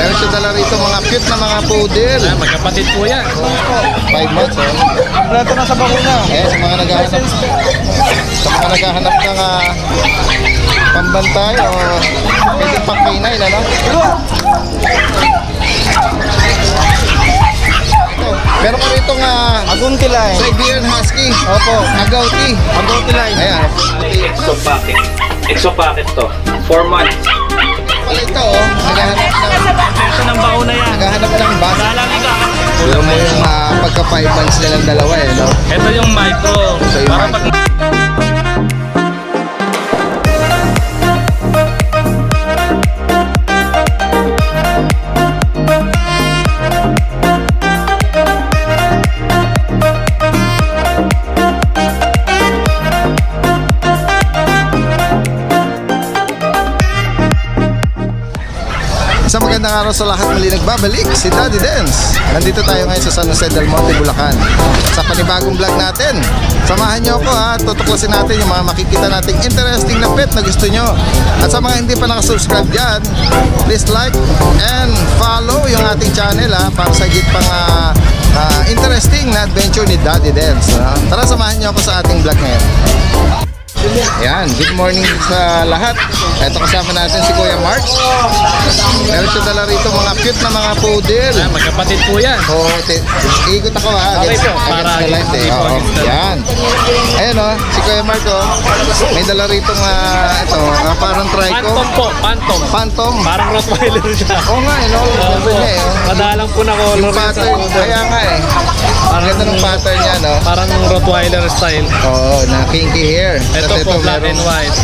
Meron siya dala rito mga cute na mga poodle. Ah, magkapatid po yan. 5 months, oh. Kompleto na sa bakuna. Eh, sa mga naghahanap sa mga naghahanap ng ah, pambantay o pwede pang K9, ano? Meron ko rito nga Aguntilay. Siberian Husky. Opo. Agouti. Aguntilay. Ayan. Exo packet. Exo packet to. 4 months. Wala ito, oh. Naghahanap ng, Ito ng bauna yan. naghahanap ng bus. Lalaki ka. Pero mo yung uh, pagka 5 months nilang dalawa, eh, no? Ito yung micro. Ito yung Para micro. pag magandang araw sa lahat muli nagbabalik si Daddy Dance. Nandito tayo ngayon sa San Jose del Monte, Bulacan. Sa panibagong vlog natin. Samahan niyo ako ha, tutuklasin natin yung mga makikita nating interesting na pet na gusto nyo. At sa mga hindi pa nakasubscribe dyan, please like and follow yung ating channel ha, para sa higit pang ah, ah, interesting na adventure ni Daddy Dance. ha. Tara samahan niyo ako sa ating vlog ngayon. Yan, good morning sa lahat. Ito kasama natin si Kuya Mark. Meron siya dala rito mga cute na mga poodle. Ah, magkapatid po yan. So, te- ikot ako ha. Okay Against, po, para against the light eh. Oo, yan. Ayun o, si Kuya Mark oh. May dala rito nga, ito, ah, parang trico. Phantom po, phantom. Phantom. Parang Rottweiler siya. Oo nga, eh, no? Eh. oh. Madalang po na color Yung pattern, kaya nga eh. Ang ganda ng pattern niya, no? Parang Rottweiler style. Oo, na kinky hair. Ito Tapos po, black merong- and white.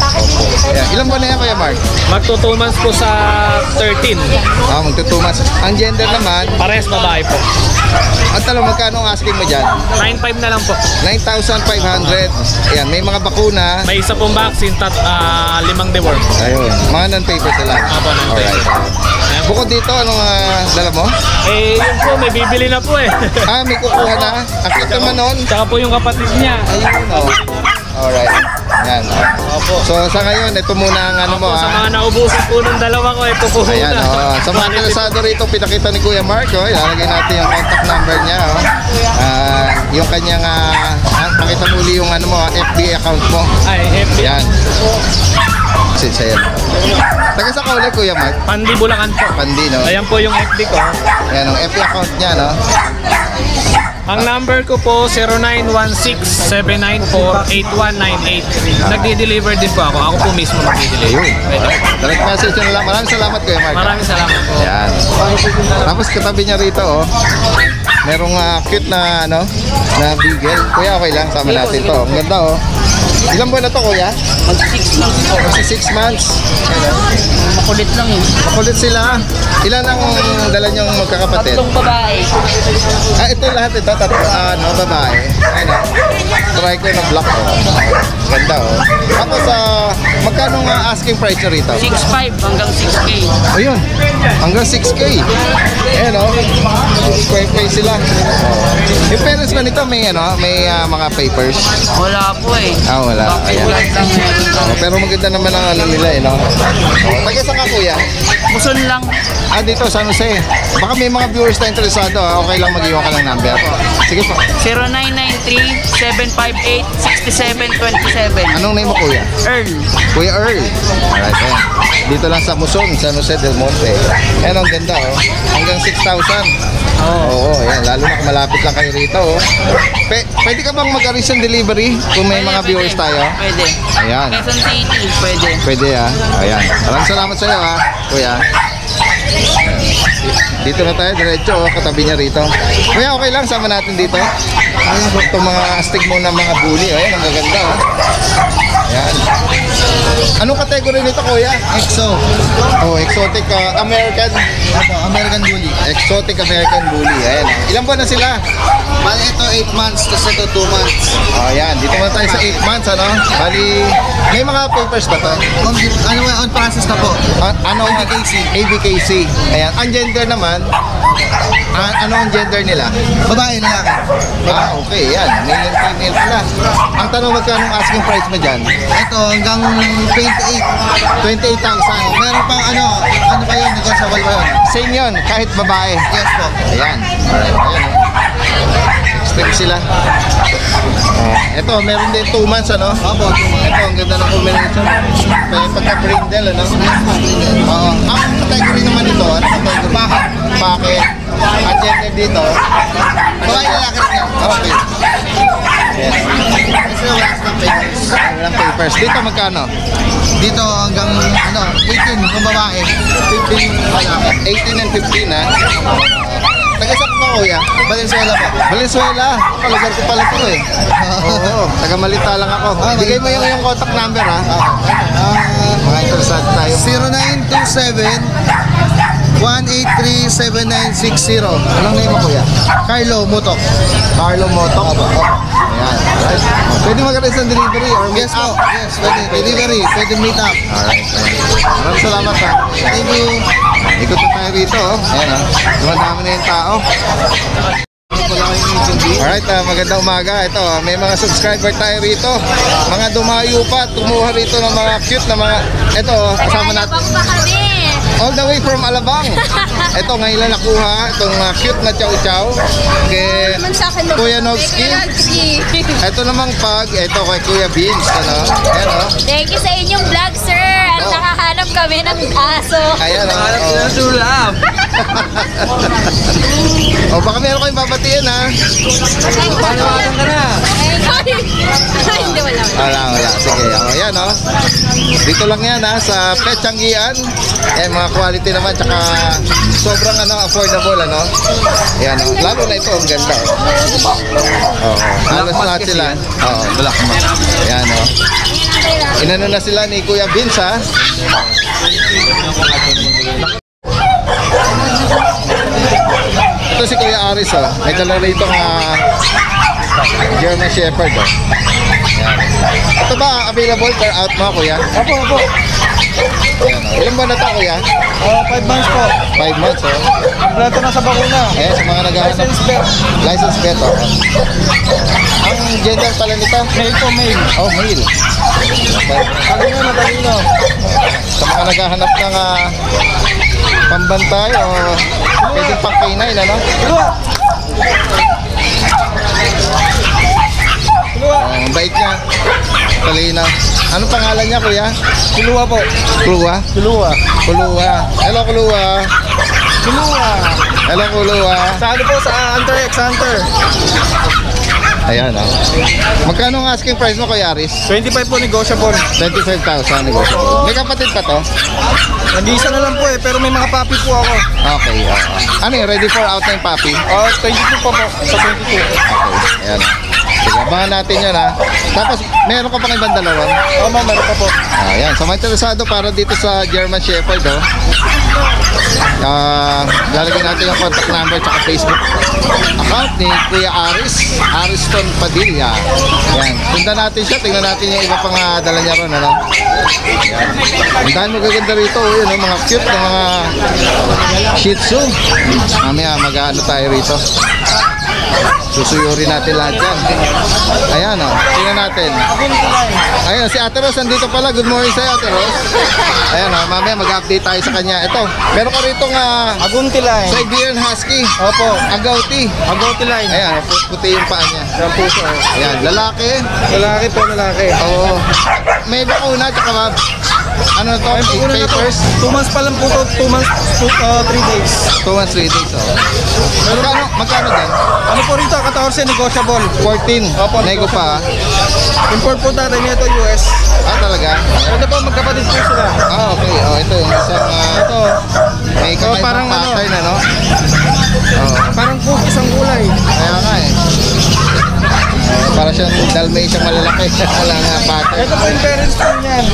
Yan. Ilan ba na yan, Kuya Mark? Magto 2 months po sa 13. Ah, magtutumas. Ang gender naman, Parehas babae po. at talo magkano ang asking mo dyan? 9.5 na lang po. 9,500. Ayan, may mga bakuna. May isa pong vaccine, tat, ah, limang deworm. Ayun, mga non-paper sila. Apo, non-paper. Alright. Bukod dito, anong ah, dala mo? Eh, yun po, may bibili na po eh. Ah, may kukuha na. Akit naman nun. Tsaka po yung kapatid niya. Ayun, oh. Alright. Yan. oh. Opo. So, sa ngayon, ito muna ang ano mo, Opo, sa ah. mga naubusan po ng dalawa ko, ito po Ayan, muna. oh. Sa mga interesado rito, pinakita ni Kuya Mark, oh. Ilalagay natin yung contact number niya, oh. Ah, yung kanyang, ah, ah, pakita muli yung ano mo, ah, FB account mo. Ay, FB. Yan. Kasi sa'yo. Taga sa kaulay, Kuya Mark. Pandi Bulacan po. Pandi, no? Ayan po yung FB ko. Yan, ang FB account niya, no? Ang number ko po 0916-794-8198. Nagdi-deliver din po ako. Ako po mismo nagdi-deliver. Ayun. Direct message na lang. Maraming salamat, Kuya Mark. Maraming salamat po. Yan. Tapos katabi niya rito, oh. Merong ah, cute na, ano, na beagle. Kuya, okay lang. Sama natin to. Ang ganda, oh. Ilang buwan na to, Kuya? Mag 6 months po. Kasi 6 months. Ayan, oh. Makulit lang eh. Makulit sila. Ilan ang dala niyong magkakapatid? Tatlong babae. Ah, ito lahat ito. Tatlo, ano, babae. Ayun, oh. Try ko na black, oh. Ganda, oh. Tapos, ah, magkano nga asking price niyo rito? 6'5 hanggang 6K. Ayun, hanggang 6K. Ayan o, square face sila. Oh. Yung parents ba nito may ano, may ah, mga papers? Wala po eh. Ah, wala. Ayan. Oh, pero maganda naman ang ano nila eh, no? Oh, taga saan ka kuya? Muson lang. Ah, dito, San Jose. Baka may mga viewers na interesado, ah. okay lang mag-iwan ka ng number. Sige po. 0993-758-6727. Anong name mo kuya? Earl. Kuya Earl. Alright, ayan. Dito lang sa Muson, San Jose del Monte. Ayan, ang ganda oh. Hanggang 6,000. Oo, oh, malapit lang kayo rito oh. Pe pwede ka bang mag-arrange ng delivery kung may mga viewers tayo? Pwede. Ayan. Quezon City, pwede. Pwede ah. Ayan. Maraming salamat sa iyo ah, kuya. Dito na tayo, diretso, oh, katabi niya rito. Kuya, okay lang, sama natin dito. Ayun, itong mga astig mo ng mga bully. Ayan, ang gaganda oh. Ayan. Anong kategory nito, kuya? EXO. Oh, exotic ah, American. Ito, American Bully. Exotic American Bully. Ayan. Ilan buwan na sila? Bali ito 8 months, tapos ito 2 months. Oh, ayan. Dito muna tayo sa 8 months, ano? Bali, may mga papers ba to? On, ano on process na po. A- ano? ABKC. ABKC. Ayan. Ang gender naman, Ah, ano ang gender nila? Babae, lalaki. Ah, okay, yan. Male and female pala. Ang tanong, magkano ang asking price mo dyan? Ito hanggang 28. 28,000. Meron pang ano, ano pa yun, negotiable pa yun. Same yun, kahit babae. Yes po. Ayan. Alright, ayan. Step sila. Oh, ito, meron din 2 months, ano? Opo, Ito, ang ganda ng combination. May pagka-brindle, ano? Oo. Ang category naman ito, ano category? Bakit? Gender dito? Babae, lalaki rin yan. Okay. Yes. Kasi wala silang papers. Walang papers. Dito magkano? Dito hanggang ano, 18 kung babae. 15 yung lalaki. 18 and 15, ha? Taga saan ka ba, kuya? Valenzuela po. Valenzuela. Kalagar ko pala ito eh. Oo. Taga Malita lang ako. Ah, Bigay mo yung, yung contact number, ha? Ah, Mga interesado tayo. 0927 183-7960 Anong name mo, kuya? Carlo Mutok. Carlo Motok. Ayan. Alright. Pwede mag-arrange ng delivery or meet Yes po. up. Yes, pwede. Delivery, pwede meet up. Alright. ayan. Maraming salamat ha. Thank you. Ikot na tayo rito. Oh. Ayan ha. Dumadami na yung tao. Alright, ah, magandang umaga. Ito, ah, may mga subscriber tayo rito. Mga dumayo pa, tumuha rito ng mga cute na mga... Ito, oh, kasama natin. All the way from Alabang. Ito, ngayon lang nakuha itong uh, cute na chow chow. Kay Kuya Nogski. Ito namang pag, ito kay Kuya Beans. Ano? Ayan o. Thank you sa inyong vlog, sir. At Oh. nakahanap kami ng aso. Ayan o. Oh. Sulap. oh, baka meron kayong babatiin ha. Panawagan ka na. Ay, hindi, wala, wala. Wala, wala. Sige, oh, ayan o. Dito lang yan ha, sa Petsanggian. Eh, mga quality naman, tsaka sobrang ano, affordable, ano. Ayan o. Lalo na ito, ang ganda. Oh. Oo. Halos lahat sila. Oo, black mask. Ayan o. Inano na sila ni Kuya Vince ha. Ito si Kuya Aris oh. May dala rito nga German Shepherd oh. Yan. Ito ba available for out mo kuya? Opo, opo. Yan, oh. Ilan buwan na to kuya? 5 months po. 5 months oh. Kompleto na sa bakuna. Eh sa mga naghahanap. License plate. License plate oh. Ang gender pala nito? Male po, male. Oh, male. Talino na, talino. Sa mga naghahanap ng ah, pambantay o pwedeng pang K9 ano? Luwa. Oh, ang bait niya. Talinaw. Anong pangalan niya kuya? Luwa po. Kuluwa? Luwa. Kuluwa. Hello Kuluwa. Luwa. Hello Kuluwa. Sa ano po, sa Hunter x Hunter. Ayan oh. Magkano ang asking price mo kuya Aris? 25 po negotiable. 25,000 negotiable. May kapatid pa to? Nag-iisa na lang po eh, pero may mga papi po ako. Okay, oo. Ano yun? Ready for out na yung puppy? Oh, 22 po po. Sa 22. Okay, ayan. Sige, abangan natin yun ha. Tapos, meron ka pang ibang dalawa? Oh, ma'am, meron pa po. Ayan, sa mga interesado para dito sa German Shepherd, oh. Ah, lalagyan natin yung contact number at Facebook account ni Kuya Aris, Ariston Padilla. Ayan, sundan natin siya, tingnan natin yung iba pang ah, dala niya ron, ano? Ayan. Ang dami magaganda rito, oh, yun, oh, mga cute na mga Shih Tzu. Mamaya mag-ano tayo rito. Susuyurin natin lahat yan. Ayan, oh. Tingnan natin. Ayan, si Ate Rose, andito pala. Good morning sa'yo, Ate Rose. Ayan, oh, mamaya mag-update tayo sa kanya. Ito, meron ka rito nga Agunti line. Siberian Husky. Opo. Agouti. Agunti line. Ayan, pu- puti yung paa niya. Yan puso. Ayan, lalaki. Lalaki po, lalaki. Oo. May bakuna, tsaka ma... Ano to? Una na to. Papers? 2 months pa lang po to. 2 months, 3 days. 2 months, 3 days, oh. Magkano, magkano din? Ano po rito? 14 negotiable. 14. Opo, Nego pa. ah. Import po natin ito US. Ah, talaga? Ito po, magkapatid po sila. Ah, okay. Oh, ito yung isang... ah, Ito, may kakaibang parang ano? pattern, ano? Oo. parang cookies ang kulay. Kaya nga eh. Para siyang Dalmatian malalaki. Wala nga pattern. Ito po yung parents po niyan.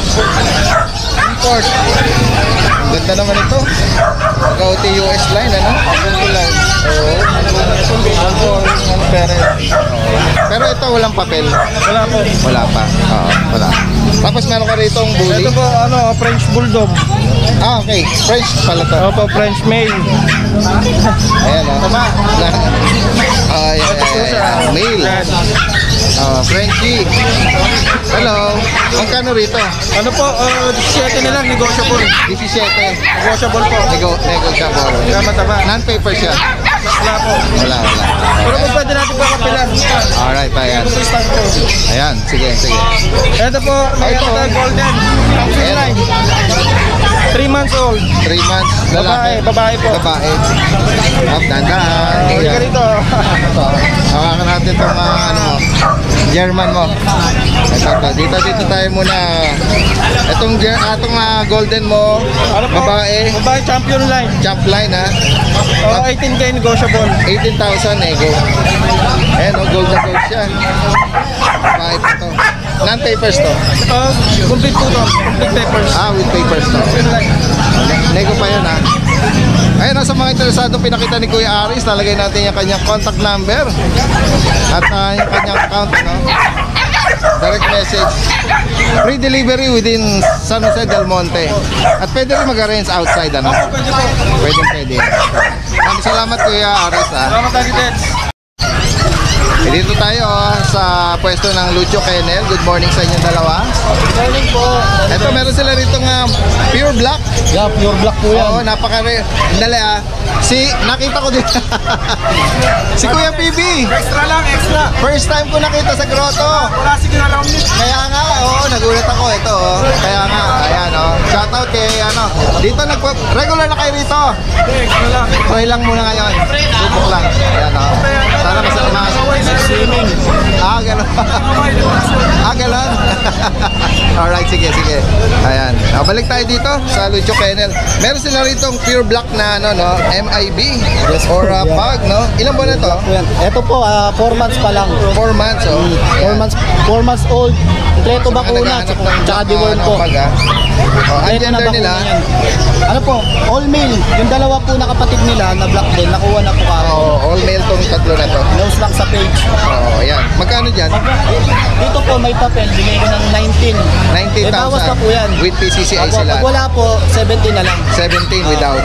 Import. Ganda naman ito. Pagka-OT US line, ano? Agunti line. Oo. Po, ano parents. Pero ito walang papel. Wala po. Wala pa. Oo, wala. Tapos meron ka rito ang bully. Ito po, ano, French Bulldog. Ah, okay. French pala to. Opo, French male. Ayan, oh. Tama. Ay, ay, ay, ay. Male. Oh, Frenchie. Hello. Magkano rito? Ano po, uh, 17 na lang, negotiable. 17. Negotiable po. Nego negotiable. Kaya mataba. Non-paper siya. Wala po. Wala, wala. Pero po pwede natin po kapilan. Alright, start po. Ayan, sige, sige. Ito po, may Ito. golden. Ayan. line. 3 months old. 3 months, Babae, lalaki. babae po. Babae. Up, dandan. Huli ka rito. Ito. Hawakan natin itong ah, ano mo. German mo. Ito, ito. Dito, dito tayo muna. Itong, ah, itong ah, golden mo. Ano po? Babae. Babae champion line. Jump line ha. Oh, 18k negotiable. 18,000 nego. Ayan o, gold na gold siya. Babae pa to. Non-papers to. Uh, complete po to. Complete papers. Ah, with papers to. Nego pa yan ha. Ayun, sa mga interesado pinakita ni Kuya Aris, talagay natin yung kanyang contact number at ah, yung kanyang account, ano? Direct message. Free delivery within San Jose del Monte. At pwede rin mag-arrange outside, ano? Pwede, pwede. Maraming salamat Kuya Aris, ha? Salamat tayo Eh, dito tayo oh, sa pwesto ng Lucho Kennel. Good morning sa inyong dalawa. Good morning po. Ito meron sila rito nga pure black. Yeah, pure black po yan. Oo, napaka Dali ah. Si nakita ko din. si Kuya PB. First time ko nakita sa grotto. Wala na lang ulit. Kaya nga, oo, nagulat ako ito, oh. Kaya nga, ayan, oh. Shoutout kay ano. Dito nagpo regular na kayo rito. Lang. Try lang muna ngayon. Subok lang. Ayan, oh. Sana masama. Swimming. Ah, gano'n. ah, gano'n. Alright, sige, sige. Ayan. Ah, balik tayo dito sa Lucho Kennel. Meron sila rito pure black na ano, no? MIB or uh, pug, no? Ilang buwan na to? Ito po, 4 months pa lang. 4 months, oh. 4 months 4 months old. Kompleto bakuna, tsaka, deworm po. ah. Oh, ang gender nila, yan. Ano po, all male. Yung dalawa po na kapatid nila na black din, nakuha na po kami. oh, all male tong tatlo na to. Nose lang sa page. Oh, ayan. Magkano dyan? Dito po may papel, bigay ko ng 19. 19,000. May bawas pa po yan. With PCCI Apo, sila. Pag wala po, 17 na lang. 17 without.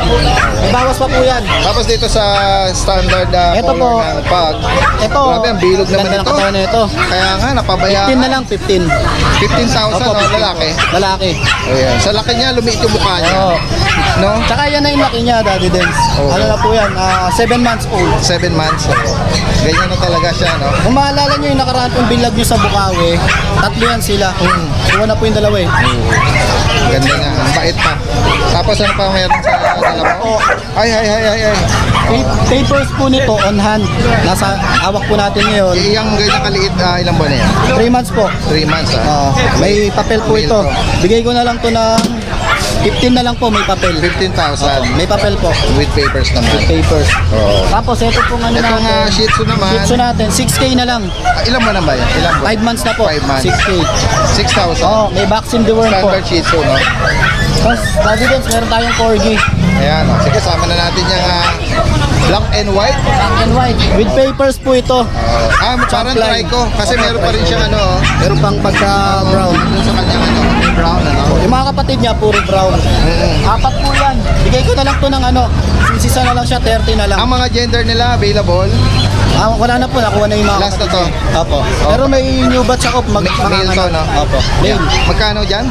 May bawas pa po yan. Tapos dito sa standard uh, Ito color po. ng pug. Ito, Grabe, ang bilog naman ganda ng ito. katawan na ito. Kaya nga, napabayaan. 15 na lang, 15. 15,000 Opo, oh, 15 lalaki. Lalaki. Ayan. Sa laki niya, lumiit yung mukha niya. Oo. No? Tsaka yan na yung laki niya, Daddy Dance. Oo. Ano na po yan, 7 months old. 7 months. So, ganyan na talaga siya, no? Kung maalala nyo yung nakaraan pong bilag nyo sa Bukawi, tatlo yan sila. Hmm. Iwan na po yung dalawa eh. Ganda nga. Ang bait pa. Tapos ano pa meron sa dala mo? Ay, ay, ay, ay, ay. Pa- Papers po nito on hand. Nasa hawak po natin ngayon. Eh, Yung ganyan kaliit, ah, ilang buwan na yan? 3 months po. 3 months, ah. Oo. may papel po ito. po. Bigay ko na lang to ng 15 na lang po may papel. 15,000 May papel po. with papers naman. Papers. Oo. Tapos ito pong ano Itong natin. uh, Shih Tzu naman, Shih Tzu natin, 6K na lang. ah, ilang buwan na ba yan? Ilang buwan? 5 months na po. 5 months. 6K. 6,000. Oh, may vaccine deworm po. Standard Shih Tzu, no? Tapos, Dance, meron tayong corgi. Ayan, oh. sige, sama na natin yung ah, black and white. Black and white. With papers po ito. Oh. Ah, parang try ko. Kasi meron pa rin siyang ano, oh. Meron pang pagka-brown. Doon sa kanyang ano, brown, ano. Yung mga kapatid niya, puro brown. Mm. Apat po yan. Bigay ko na lang to ng ano. Sisa na lang siya, 30 na lang. Ang mga gender nila available, Ah, wala na po, nakuha na yung mga last na to. Opo. Pero may new batch ako. Mag, Ma- male to, no? Opo. Yeah. Male. Magkano dyan?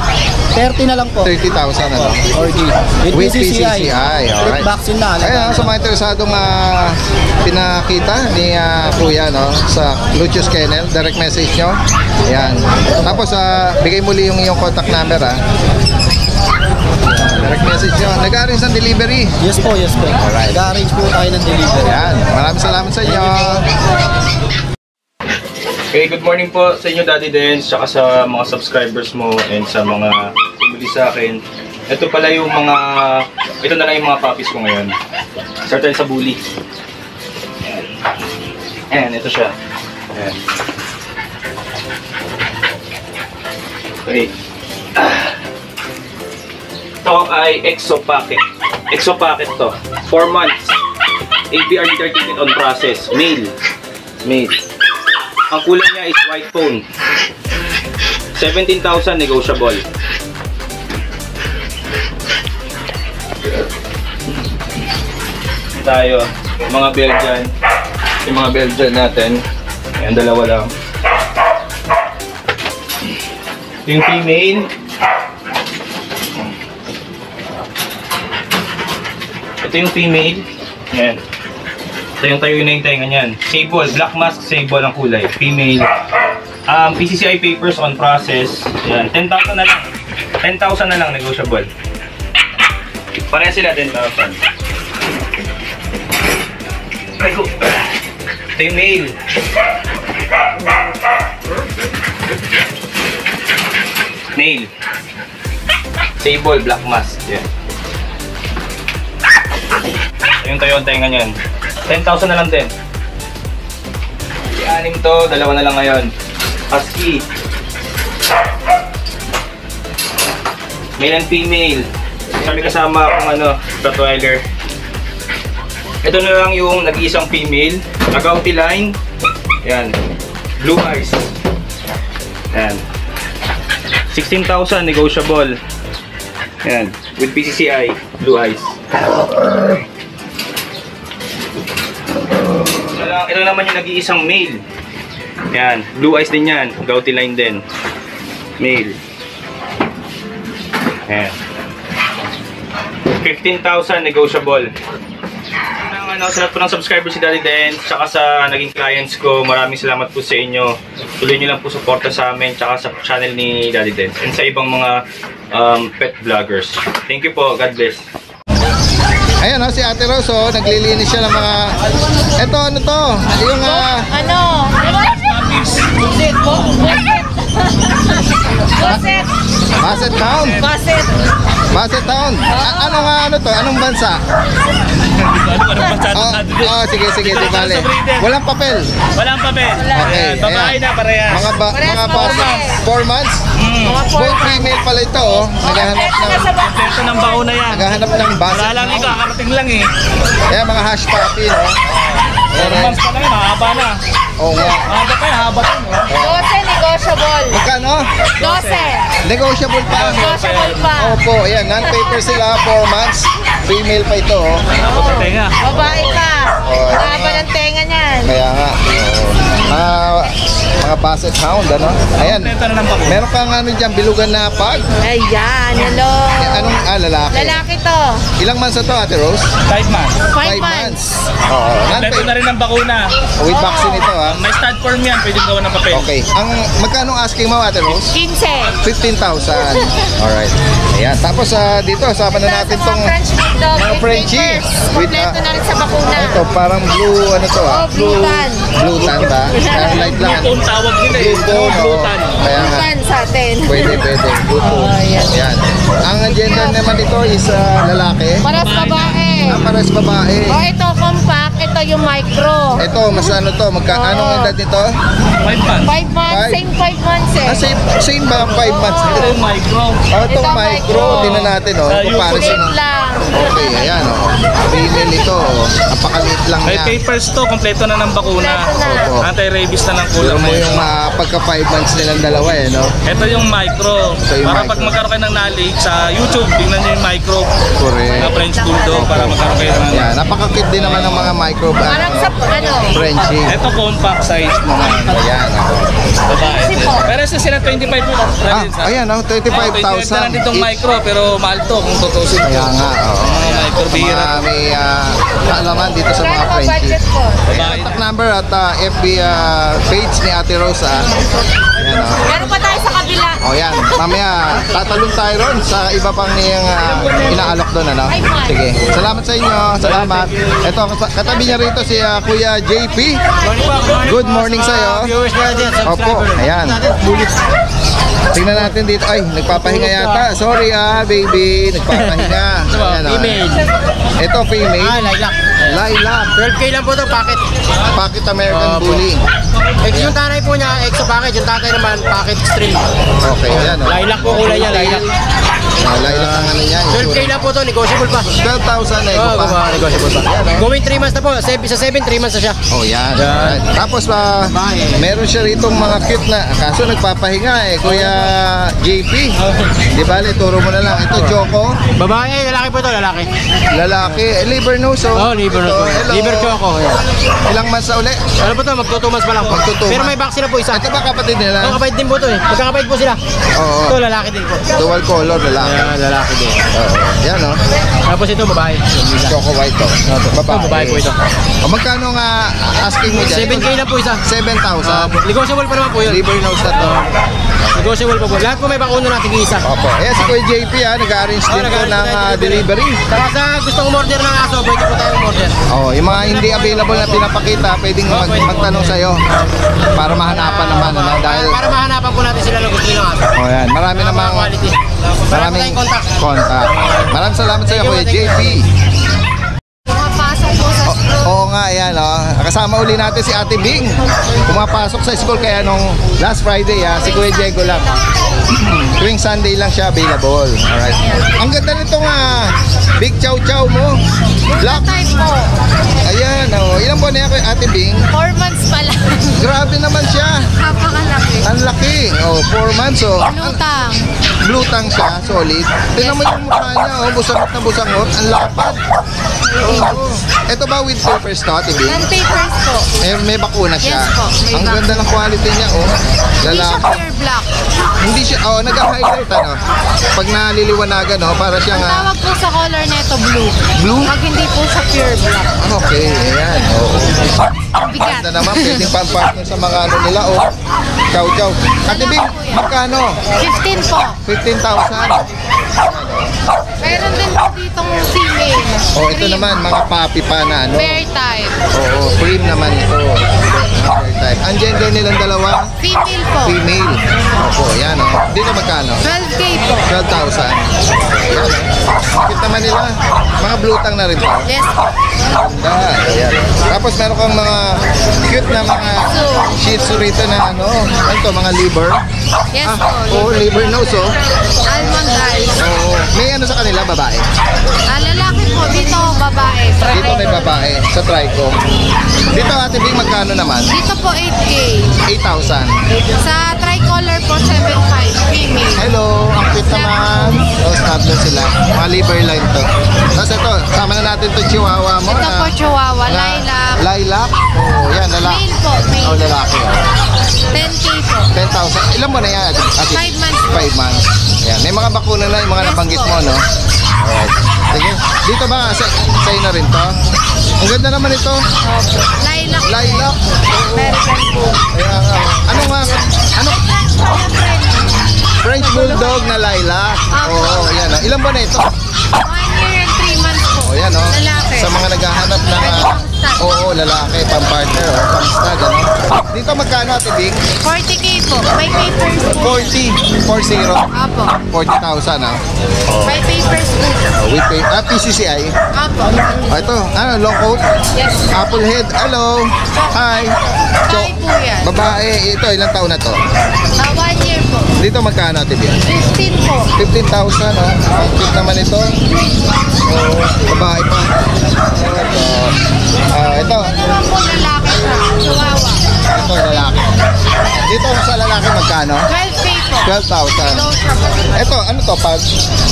30 na lang po. 30,000, ano. Orgy. With, With PCCI. PCCI, alright. With vaccine na. Ayan, sa mga interesadong ah, pinakita ni ah, Kuya no, sa Lucius Kennel, direct message nyo. Ayan. Tapos, ah, bigay muli yung iyong contact number. Ah. Direct message nyo. Nag-arrange ng delivery. Yes po, yes po. Alright. Nag-arrange po tayo ng delivery. Ayan. Maraming salamat sa inyo. Okay, good morning po sa inyo Daddy Dance, tsaka sa mga subscribers mo and sa mga bumili sa akin. Ito pala yung mga, ito na lang yung mga puppies ko ngayon. Start tayo sa bully. Ayan, ito siya. Ayan. Okay. Ah. Ito ay exo packet. Exo packet to. 4 months. ABR detergent on process. Male. Male. Ang kulay niya is white phone. 17,000 negotiable. tayo mga Belgian yung mga Belgian natin yung dalawa lang yung female Ito yung female. Ayan. Ito yung tayo na yung tenga niyan. Sable, black mask, sable ang kulay. Female. Um, PCCI papers on process. Ayan, 10,000 na lang. 10,000 na lang negotiable. Pareha sila 10,000. Ay, go. Ito yung male. Male. Sable, black mask. Yan. Yung tayo ang tenga niyan. 10,000 na lang din. Anim to, dalawa na lang ngayon. Husky. Male and female. Kami kasama akong ano, Rottweiler. Ito na lang yung nag-iisang female. Agouti line. Yan. Blue eyes. Yan. 16,000 negotiable. Yan. With PCCI. Blue eyes. Ito, naman yung nag-iisang male. Yan. Blue eyes din yan. Gouty line din. Male. Yan. 15,000 negotiable. Ang ano, sa lahat po ng subscribers si Daddy Dance, tsaka sa naging clients ko, maraming salamat po sa inyo. Tuloy nyo lang po suporta sa amin, tsaka sa channel ni Daddy Dance, and sa ibang mga um, pet vloggers. Thank you po, God bless. Ayan o, si Ate Rose oh, naglilinis siya ng mga... Ito, ano to? Yung ah, Ano? Buset po. Buset. Basset Town. Buset. Basset Town. A- ano nga ano to? Anong bansa? Oh, oh, sige, sige, di bale. Walang papel. Walang papel. Okay, Babae ayan. na parehas. Mga ba, mga basset, 4 months. Four Both female pala ito oh. Naghahanap ng Ito ng bakuna yan. naghahanap ng Wala basset. lang ikaw, kakarating lang eh. Ayan, mga hash puppy, no? Ayan, ayan. Months pa lang yun, mahaba na. Oo nga. Mahaba pa yun, haba pa yun. Dose negotiable. Magkano? Dose. Negotiable pa. Negotiable pa. Opo, ayan, non-paper sila, 4 months. Female pa ito, oh. Tenga. Babae ka. Oh. Haba ng tenga niyan. Kaya nga. oo. Ah, mga basset hound, ano? Ayan. Na. Meron kang ano dyan, bilugan na pag. Ayan, hello. Anong, ah, lalaki. Lalaki to. Ilang months na to, Ate Rose? Five months. Five months. Oo, Ito na non-paper. rin ang bakuna. With vaccine ito, ha? May stud form yan, pwede gawa ng papel. Okay. Ang magkano ang asking mo, Ate Rose? 15. 15,000. Alright. Ayan. Tapos ah, dito, sama na natin Sa tong French bulldog. mga with Frenchie. With, Kompleto ah, na rin sa bakuna. ito, parang blue, ano to ah? Oh, blue tan. Blue tan ba? Kaya light lang. Blue tawag nila eh. Blue Blue tan. Kaya nga. Tan sa atin. Pwede, pwede. Blue tone. Oh, yan. Ayan. Ang gender naman dito is ah, lalaki. Paras babae. Ah, pares babae. Oh, ito compact. Ito yung micro. Ito, mas ano to? Magka, Oo. anong edad nito? Five months. 5 months. Five. Same 5 months eh. Ah, same, same ba? 5 months. Ito yung micro. Ah, Ito, micro. micro. Tingnan natin, oh. Sa Comparison. Same ng- lang. Okay, ayan, oh. Female ito, oh. Napakaliit lang May niya. papers to, kompleto na ng bakuna. Kompleto na. Opo. Anti-rabies na ng Pero kulang mo na yun. yung ah, pagka 5 months nilang dalawa, eh, no? Ito yung micro. Ito yung para micro. pag magkaroon kayo ng knowledge sa YouTube, tingnan nyo yung micro na Correct. French Bulldog para magkaroon kayo ng... Yan, napaka-cute din naman ng mga micro ah, Parang sa ano. Frenchie. Ito compact size naman. Ayan, oh. Babae. Pero sa sila 25 po. Ah, ayan, oh, 25,000 na 25,000. ditong micro pero mahal to kung tutusin. Kaya nga, oh. Mga micro bihira. Mga may ah, kaalaman dito sa mga Kaya Frenchie. budget ko. Babae. Contact number at ah, FB ah, page ni Ate Rosa. Ayan, oh. Meron pa tayo sa kabila. O yan, mamaya tatalon tayo ron sa iba pang niyang ah, inaalok doon, ano? Sige, salamat sa inyo, salamat. Ito, kata- katabi niya rito si ah, Kuya JP. Good morning sa iyo. Viewers natin, Opo, ayan. Tingnan natin dito. Ay, nagpapahinga yata. Sorry ah, baby. Nagpapahinga. Ayan, oh. Female. Ito, Ah, female. lilac. Lilac. 12K lang po to, packet. Pocket American Opo. Bully. Ex yung tanay po niya, exo packet. Yung tatay naman, packet stream. Okay, ayan. Oh. Lilac po kulay niya, lilac. Oh, lilac ang ano niya. 12K lang po to, negotiable pa. 12,000 na Oo, ito pa. oh, negotiable pa. Going 3 months na po. Se- Sa 7, 3 months na siya. Oh, yan. Yan. Alright. Tapos pa, meron siya rito mga cute na, kaso nagpapahinga eh, Kuya JP. Di bale, turo mo na lang. Ito, Choco, Babae, lalaki po to, lalaki. lalaki, eh, liver nose. Oh, liver Ito, na po. hello. Liver choco. Yan. Ilang months na uli? Ano po to, magto 2 months pa lang po. Magto two Pero months. may vaccine na po isa. Ito ba kapatid nila? Ang kapait din po to eh. Magkakapait po sila. Oo. Ito, lalaki din po. Dual color, lalaki. Yan, lalaki din. Oo. Yan, oh. Tapos ito, babae. Choco white, to. Ito, babae po ito. O, magkano nga asking mo dyan? 7K lang po isa. 7,000. Uh, negotiable pa naman po yun. Nose na to. Negotiable pa po. Lahat po may bakuna natin isa. Opo. Ayan si Kuya JP ha, nag-arrange Oo, din po ng ah, ng delivery. Saka sa gusto umorder ng aso, pwede po tayo umorder. Oh, yung mga hindi available na pinapakita, pwedeng Oo, mag- magtanong sa iyo para mahanapan naman ano dahil Para mahanapan po natin sila ng gusto nilang aso. Oh, yan. Marami Mga namang quality. maraming Maraming tayong contact. contact. Maraming salamat sa iyo Kuya JP. Oo nga, ayan oh. Kasama uli natin si Ate Bing. Pumapasok sa school kaya nung last Friday ha, si Kuya Diego lang. Tuwing Sunday lang siya available. Alright. Ang ganda nito nga. Big chow chow mo. Black. type po. Ayan, oh. Ilang buwan na yan kay Ate Bing? 4 months pa lang. Grabe naman siya. Napakalaki. Ang laki. Oh, 4 months oh. Lutang. Blue tang siya, solid. Tingnan mo yung mukha niya, oh. Busangot na busangot. Ang lapad. Oh. Ito ba with papers to, Ate Bing? Non-papers po. Eh, may bakuna siya. Yes po, may Ang bakuna. ganda ng quality niya, oh. Hindi siya Lalaki. pure black. Hindi siya, oh, nag-highlight, ano. Pag naliliwanagan, oh, para siyang, Ang ah, tawag po sa color neto blue. Blue? Pag hindi po siya pure black. okay, ayan, oh. Bigat. Ganda naman, pwedeng pang-partner sa mga ano nila, oh. Chow chow. Ate Bing, magkano? 15 po. 15,000. Meron din po ditong female. Oh, ito Cream. naman, mga papi pa na, ano. Bear type. Oo, cream naman ito. Other type. Ang gender nilang dalawa, Female po. female. Opo, yan o. Dito magkano? 12K po. 12,000. Ayan. Cute naman nila. Mga blue tang na rin to. Yes po. Ganda. Ayan. Tapos meron kang mga cute na mga shih tzu rito na ano. Ano to, mga liver. Yes Ah, po. oh, liver nose oh. Almond eyes. Oo. May ano sa kanila, babae. Ah, lalaki po. Dito, babae. Dito may babae sa trico. Dito ate Bing, magkano naman? Dito po 8K. 8,000. Sa tricolor po 7.5 female. Hello, ang cute naman. Oh, stop na sila. Mga liver line to. Tapos ito, sama na natin to chihuahua mo. Ito na- po chihuahua, na- lilac. Lilac. Oh, yan, lalaki. Male po, male. Oh, lalaki. Oh. 10K po. 10,000. Ilan mo na yan? Ate? Five months po. 5 months. Yan. May mga bakuna na yung mga Yes nabanggit po. mo, no? Alright. Sige. Dito ba? Sa, sa'yo na rin to? Ang ganda naman ito. Opo. Lilac. Lilac. American po. Kaya nga. Ano nga? Ano? French Bulldog na lilac. Oo, yan. oh. Ilan ba na ito? Po. O yan o. Lalaki. Sa mga naghahanap ng... Stud. Oo, lalaki, pang partner, o, pang stud, ano? Dito magkano, Ate Bing? 40K po. May papers po. 40, 40, Opo. 40,000, ah. May papers po. Oh, with pay, ah, PCCI. Opo. Ah, ito, ano, long coat? Yes. Apple head, hello. Hi. Tay po yan. babae, ito, ilang taon na to? Ah, one year po. Dito magkano, Ate Bing? 15 po. 15,000, oh. Ang cute naman ito. Oh, babae pa. Ito. Ah, ito. Ito naman po lalaki siya. Chihuahua. Ito, lalaki. Dito sa lalaki magkano? 12K po. 12,000. Low siya po. Ito, ano to? Pag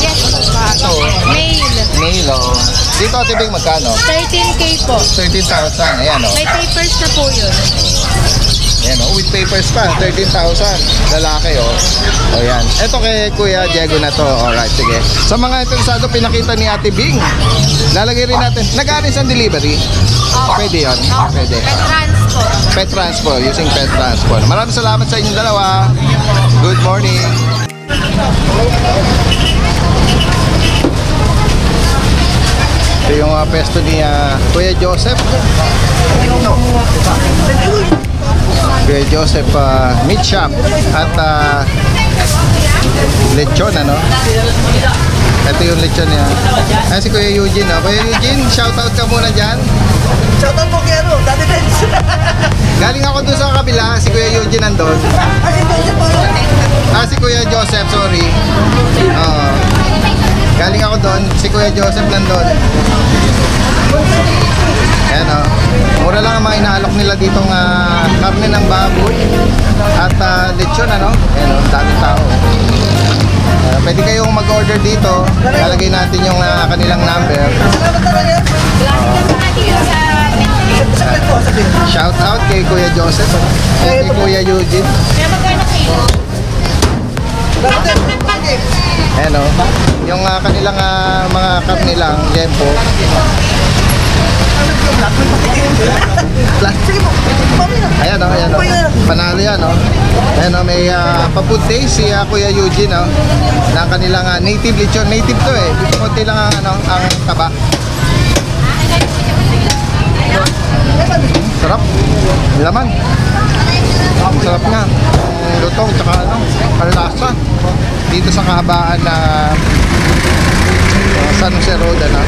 Yes po. Ito. Male. nail, oh. Dito, Ate Bing, magkano? 13K po. 13,000. Ayan, oh. May papers na po yun. Ayan, oh. With papers pa. 13,000. Lalaki, oh. O, yan. Ito kay Kuya Diego na to. Alright, sige. Sa mga interesado, pinakita ni Ate Bing. Lalagay rin natin. Nag-aris ang delivery. Pwede yun. Pwede. Pet transport. Pet transport, using pet transport. Maraming salamat sa inyong dalawa. Good morning. Ito yung uh, pesto ni ah, Kuya Joseph. Kuya Joseph ah, Meat Shop at uh, lechon ano. Ito yung lechon niya. Ah, si Kuya Eugene. ah. Kuya Eugene, shoutout ka muna dyan. Shoutout po kay ano, Daddy Dance. Galing ako dun sa kabila, si Kuya Eugene nandun. Ay. Ah, si Kuya Joseph, sorry. Oo. Galing ako doon, si Kuya Joseph nandun. Ayan o. Mura lang ang mga inaalok nila ditong uh, karne ng baboy at uh, lechon ano. Ayan o, daming tao. Uh, pwede kayong mag-order dito. Lalagay natin yung uh, kanilang number. Shout out kay Kuya Joseph. Kay Kuya Eugene. Ayan o. Yung uh, kanilang uh, mga karne lang, Mami na. Ayan o, ayan o. Panalo yan o. Ayan o, may uh, pa-food day si uh, Kuya Eugene o. Ng kanilang uh, native lechon. Native to eh. Konti lang ang, ano, ang taba. Sarap. Laman. Sarap nga. Lutong tsaka ano, ang lasa. Dito sa kahabaan na uh, San Jose Road ano.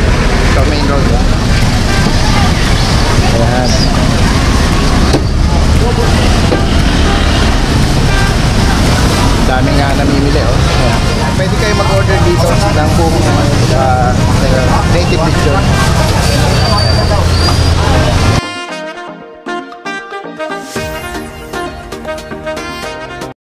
Sa main road. Ayan. dami nga namimili oh. Pwede kayo mag-order dito ng buong uh, native lechon.